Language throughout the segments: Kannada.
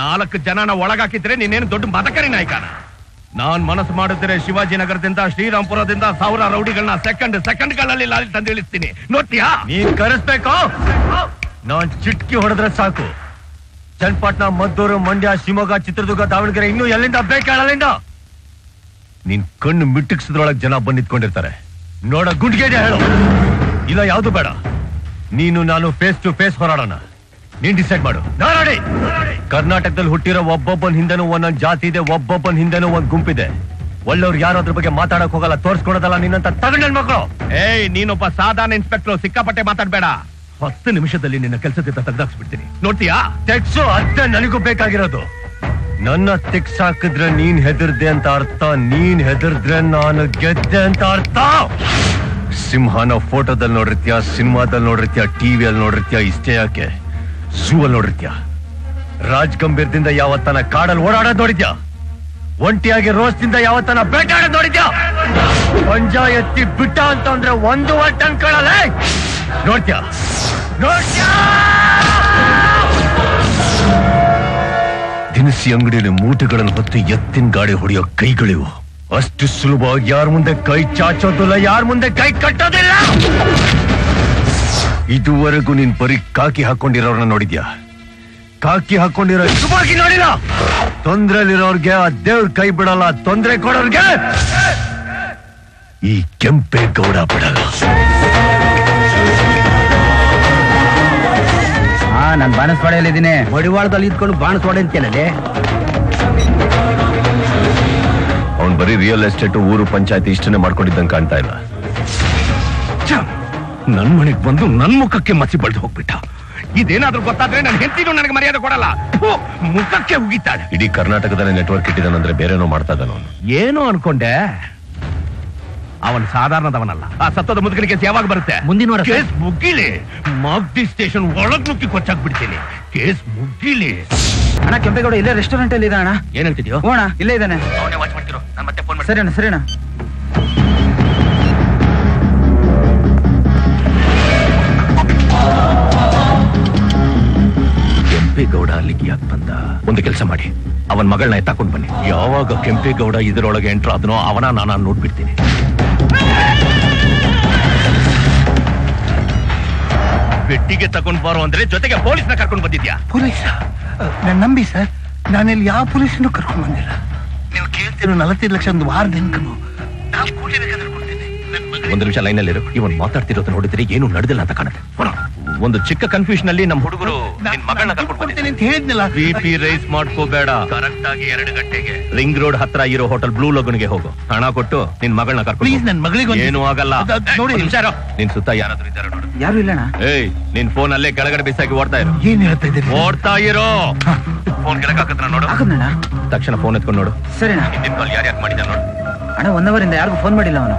ನಾಲ್ಕು ಜನನ ಒಳಗಾಕಿದ್ರೆ ನೀನೇನು ದೊಡ್ಡ ಮದಕರಿ ನಾಯಕನ? ನಾನ್ ಮನಸ್ಸು ಮಾಡಿದ್ರೆ ಶಿವಾಜಿನಗರದಿಂದ ಶ್ರೀರಾಮ್ಪುರದಿಂದ ಸಾವಿರ ರೌಡಿಗಳನ್ನ ಸೆಕೆಂಡ್ ಸೆಕೆಂಡ್ಗಳಲ್ಲಿ ಲಾಲಿ ತಂದು ಇಳಿಸ್ತೀನಿ. ನೋಡ್ತೀಯಾ? ನೀನ್ ಕರೆಸ್ಬೇಕು? ನಾನ್ ಚಿಟ್ಕಿ ಹೊಡೆದ್ರೆ ಸಾಕು. ಚನ್ನಪಟ್ಟಣ ಮದ್ದೂರು ಮಂಡ್ಯ ಶಿವಮೊಗ್ಗ ಚಿತ್ರದುರ್ಗ ದಾವಣಗೆರೆ ಇನ್ನೂ ಎಲ್ಲಿಂದ ಬೇಕಾಳಲ್ಲಿಂದ ನೀನ್ ಕಣ್ಣು ಮಿಟ್ಟಿಸಿದ್ರೊಳಗೆ ಜನ ಬಂದು ನಿಂತ್ಕೊಂಡಿರ್ತಾರೆ ನೋಡ ಗುಂಡ್ಗೆ ಹೇಳು. ಇಲ್ಲ ಯಾವ್ದು ಬೇಡ. ನೀನು ನಾನು ಫೇಸ್ ಟು ಫೇಸ್ ಹೋರಾಡೋಣ. ನೀನ್ ಡಿಸೈಡ್ ಮಾಡು. ನಾರಾಡಿ ಕರ್ನಾಟಕದಲ್ಲಿ ಹುಟ್ಟಿರೋ ಒಬ್ಬೊಬ್ಬನ ಹಿಂದೆನೂ ಒಂದೊಂದು ಜಾತಿ ಇದೆ ಒಬ್ಬೊಬ್ಬನ ಹಿಂದೆನೂ ಒಂದ್ ಗುಂಪಿದೆ. ಒಳ್ಳೆಯವ್ರು ಯಾರು ಅದ್ರ ಬಗ್ಗೆ ಮಾತಾಡಕ್ ಹೋಗಲ್ಲ ತೋರ್ಸ್ಕೊಡೋದಲ್ಲ ನಿನ್ನಂತ ತಗೊಂಡ್ ಮಕ್ಕಳು ಏಯ್ ನೀನೊಬ್ಬ ಸಾಧಾರಣ ಇನ್ಸ್ಪೆಕ್ಟರ್ ಸಿಕ್ಕಾಪಟ್ಟೆ ಮಾತಾಡ್ಬೇಡ. ಹತ್ತು ನಿಮಿಷದಲ್ಲಿ ನಿನ್ನ ಕೆಲಸದಿಂದ ತೆಗ್ದಾಕ್ಸ್ಬಿಡ್ತೀನಿ. ನೋಡ್ತೀಯಾ? ತೆಗ್ಸು ಅಷ್ಟೇ ನನಗೂ ಬೇಕಾಗಿರೋದು. ನನ್ನ ತೆಗ್ಸ್ ಹಾಕಿದ್ರೆ ನೀನ್ ಹೆದರ್ದೆ ಅಂತ ಅರ್ಥ ನೀನ್ ಹೆದರ್ದ್ರೆ ನಾನು ಗೆದ್ದೆ ಅಂತ ಅರ್ಥ. ಸಿಂಹನ ಫೋಟೋದಲ್ಲಿ ನೋಡಿರ್ತೀಯ ಸಿನಿಮಾದಲ್ಲಿ ನೋಡಿರ್ತೀಯ ಟಿವಿಯಲ್ಲಿ ನೋಡಿರ್ತೀಯ ಇಷ್ಟೇ ಯಾಕೆ? ಝೂ ಅಲ್ಲಿ ನೋಡಿರ್ತೀಯ? ರಾಜ್ ಗಂಭೀರದಿಂದ ಯಾವತ್ತನ ಕಾಡಲ್ಲಿ ಓಡಾಡೋದ್ ನೋಡಿದ್ಯಾ? ಒಂಟಿಯಾಗಿ ರೋಸ್ದಿಂದ ಯಾವತ್ತನ ಬೇಟಾಡೋದ್ ನೋಡಿದ್ಯಾ? ಪಂಜ ಎತ್ತಿ ಬಿಟ್ಟ ಅಂತಂದ್ರೆ ಒಂದು ವರ್ಷ ಅನ್ಕೊಳ್ಳಲ್ಲ ನೋಡ್ತ್ಯಾ? ದಿನಸಿ ಅಂಗಡಿಯಲ್ಲಿ ಮೂಟೆಗಳನ್ನು ಹೊತ್ತು ಎತ್ತಿನ ಗಾಡಿ ಹೊಡೆಯೋ ಕೈಗಳಿವು. ಅಷ್ಟು ಸುಲಭವಾಗಿ ಯಾರ ಮುಂದೆ ಕೈ ಚಾಚೋದಿಲ್ಲ, ಯಾರ ಮುಂದೆ ಕೈ ಕಟ್ಟೋದಿಲ್ಲ! ಇದುವರೆಗೂ ನೀನ್ ಬರೀ ಕಾಕಿ ಹಾಕೊಂಡಿರೋರ್ನ ನೋಡಿದ್ಯಾ? ಕಾಕಿ ಹಾಕೊಂಡಿರೋ ಸುಮಾಗಿ ನೋಡಿಲ್ಲ. ತೊಂದ್ರೆಲಿರೋರ್ಗೆ ಆ ದೇವ್ರ ಕೈ ಬಿಡಲ್ಲ ತೊಂದ್ರೆ ಕೊಡೋರ್ಗೆ ಈ ಕೆಂಪೆ ಗೌಡ ಬಿಡಲ್ಲ. ಹಾ ನಾನ್ ಬಾಣಸ್ವಾಡೆಯಲ್ಲಿದ್ದೀನಿ. ಮಡಿವಾಳದಲ್ಲಿ ಇದ್ಕೊಂಡು ಬಾಣಸ್ವಾಡೆ ಅಂತೇಳಿ ಅವ್ನು ಬರೀ ರಿಯಲ್ ಎಸ್ಟೇಟ್ ಊರು ಪಂಚಾಯತಿ ಇಷ್ಟನ್ನೇ ಮಾಡ್ಕೊಂಡಿದ್ದಂಗೆ ಕಾಣ್ತಾ ಇಲ್ಲ. ಛ! ನನ್ ಮನೆಗ್ ಬಂದು ನನ್ ಮುಖಕ್ಕೆ ಮಸಿ ಬಳ್ದು ಹೋಗ್ಬಿಟ್ಟ. ಇದೇನಾದ್ರೂ ಗೊತ್ತಾದ್ರೆ ನನ್ನ ಹೆಂಡತಿನೂ ನನಗೆ ಮರ್ಯಾದೆ ಕೊಡಲ್ಲ. ಮುಖಕ್ಕೆ ಉಗಿತಾಳೆ. ಇಡೀ ಕರ್ನಾಟಕದಲ್ಲಿ ನೆಟ್ವರ್ಕ್ ಇಟ್ಟಿದ್ದಾನಂದ್ರೆ ಬೇರೆನೋ ಮಾಡ್ತಾ ಇದ್ದಾನ ಅವನು. ಏನು ಅನ್ಕೊಂಡೆ. ಅವನು ಸಾಧಾರಣದವನಲ್ಲ. ಆ ಸತ್ತದ ಮುದುಕನ ಕೇಸ್ ಯಾವಾಗ ಬರುತ್ತೆ? ಮುಂದಿನ ವಾರ. ಕೇಸ್ ಮುಗಿಲಿ. ಮಗ್ದಿ ಸ್ಟೇಷನ್ ಒಳಗ್ ನುಗ್ಗಿ ಕೊಚ್ಚಾಕ್ ಬಿಡ್ತೀನಿ ಕೇಸ್ ಮುಗಿಲಿ. ಅಣ್ಣ ಕೆಂಪೇಗೌಡ ಇಲ್ಲೇ ರೆಸ್ಟೋರೆಂಟ್ ಅಲ್ಲಿ ಇದೆ ಅಣ್ಣ. ಏನ್ ಹೇಳ್ತಿದ್ಯೋ? ಓ ಅಣ್ಣ ಇಲ್ಲೇ ಇದ್ದಾನೆ. ಸರಿ ಅಣ್ಣ ಸರಿ ಅಣ್ಣ. ಯಾಕೆ ಬಂದ? ಒಂದು ಕೆಲಸ ಮಾಡಿ. ಅವನ್ ಮಗಳನ್ನ ಎತ್ತಾಕೊಂಡ್ ಬನ್ನಿ. ಯಾವಾಗ ಕೆಂಪೇಗೌಡ ಇದರೊಳಗೆ ಎಂಟ್ರ್ ಆದನೋ ಅವನ ನಾನು ನೋಡ್ಬಿಡ್ತೀನಿ. ಬೆಟ್ಟಿಗೆ ತಗೊಂಡ್ ಬಾರೋ ಅಂದ್ರೆ ಜೊತೆಗೆ ಪೊಲೀಸ್ನ ಕರ್ಕೊಂಡ್ ಬಂದಿದ್ಯಾ? ಪೊಲೀಸ್? ನಾನ್ ನಂಬಿ ಸರ್. ನಾನಿಲ್ಲಿ ಯಾವ ಪೊಲೀಸನ್ನು ಕರ್ಕೊಂಡ್ ಬಂದಿಲ್ಲ. ನೀವು ಕೇಳ್ತಿರೋ ನಲವತ್ತೈದು ಲಕ್ಷ ಒಂದು ವಾರದ ಇನ್ಕಮ್ ನಾಲ್ಕು ಕೋಟಿ ಬೇಕಾದ್ರೆ ಕೊಡ್ತೀನಿ. ಒಂದು ನಿಮಿಷ ಲೈನ್ ಅಲ್ಲಿ ಇವನ್ ಮಾತಾಡ್ತಿರೋದು ನೋಡಿದ್ರೆ ಏನು ನಡೆದಿಲ್ಲ ಅಂತ ಕಾಣುತ್ತೆ. ಹೊರ. ಒಂದು ಚಿಕ್ಕ ಕನ್ಫ್ಯೂಷನ್ ಅಲ್ಲಿ ನಮ್ಮ ಹುಡುಗರು ನಿನ್ ಮಗಳನ್ನ ಕರ್ಕೊಂಡು ಅಂತ ಹೇಳಿದ್ನಲ್ಲ. ಬಿ ಪಿ ರೈಸ್ ಮಾಡ್ಕೋಬೇಡ ಕರೆಕ್ಟ್ ಆಗಿ ಎರಡು ಗಂಟೆಗೆ. ರಿಂಗ್ ರೋಡ್ ಹತ್ರ ಇರೋ ಹೋಟೆಲ್ ಬ್ಲೂ ಲೋಗನ್ಗೆ ಹೋಗು. ಹಣ ಕೊಟ್ಟು ನಿನ್ ಮಗಳನ್ನ ಕರ್ಕೊಂಡು. ನನ್ ಮಗಳಿಗೆ ಏನು ಆಗಲ್ಲ. ನೋಡಿ. ನಿಮಿಷ ನಿನ್ ಸುತ್ತ ಯಾರಾದ್ರೂ ಇದ್ದಾರೆ ನೋಡು. ಯಾರು ಇಲ್ಲ ಅಣ್ಣ ಏಯ್ ನಿನ್ ಫೋನ್ ಅಲ್ಲೇ ಕೆಳಗಡೆ ಬಿಸಾಕಿ ಓಡ್ತಾ ಇರೋ. ಏನ್ ಹೇಳ್ತಾ ಇದ್ದೀರಿ? ಓಡ್ತಾ ಇರೋ. ಫೋನ್ ಕೆಳಗೆ ಹಾಕತ್ರ ನೋಡು. ತಕ್ಷಣ ಫೋನ್ ಎತ್ಕೊಂಡು ನೋಡು. ಸರಿ ಹಿಂದಿನ ಕಾಲ್ ಯಾರು ಯಾಕೆ ಮಾಡಿದ ನೋಡು. ಅಣ್ಣ ಒಂದವರಿಂದ ಯಾರಿಗೂ ಫೋನ್ ಮಾಡಿಲ್ಲ ಅವನು.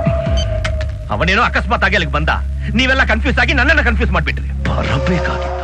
ಅವನೇನೋ ಅಕಸ್ಮಾತ್ ಆಗಿ ಅಲ್ಲಿಗೆ ಬಂದ ನೀವೆಲ್ಲ ಕನ್ಫ್ಯೂಸ್ ಆಗಿ ನನ್ನನ್ನ ಕನ್ಫ್ಯೂಸ್ ಮಾಡ್ಬಿಟ್ರಿ ಬರಬೇಕಾಗಿತ್ತು